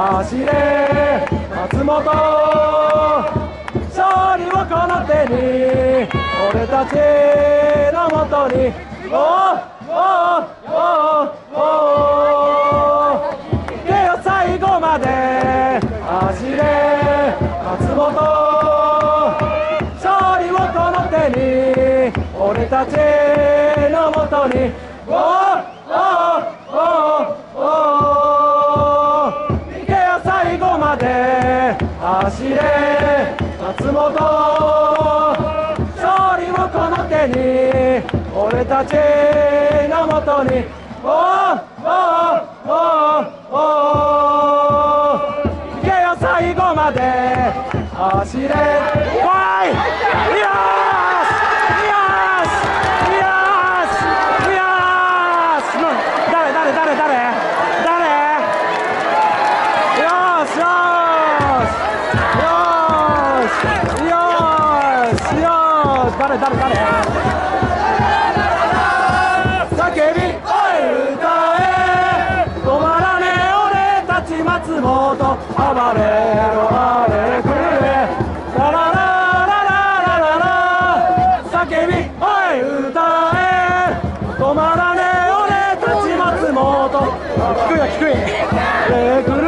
走れ松本。勝利をこの手に俺たちのもとに。おーおーおーお。ー行けよ最後まで。走れ松本。勝利をこの手に俺たちのもとに。おーお走れ松本勝利をこの手に俺たちのもとに。おーおーおーおー。行けよ最後まで。走れ。わいよー。しよーしよーしよーし誰誰誰誰誰よーしよーしよーしよーしよーし誰誰誰？叫び声歌え。止まらねえ俺たち松本。暴れろあれくれララララララララ叫び声歌え。止まらねえ俺たち松本。低いよ低いえくる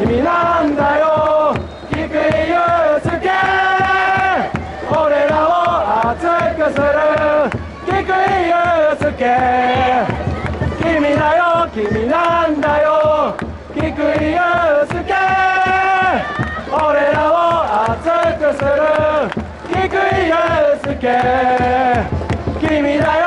君なんだよ。菊井祐介俺らを熱くする。菊井祐介君だよ。君なんだよ。菊井祐介俺らを熱くする。菊井祐介君だよ。